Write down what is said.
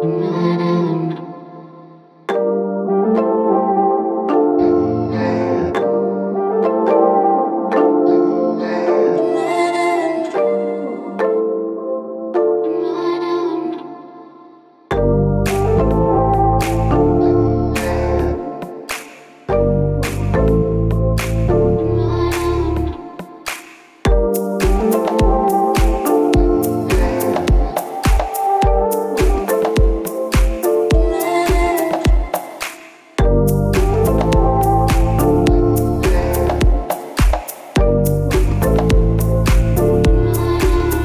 Mm-hmm.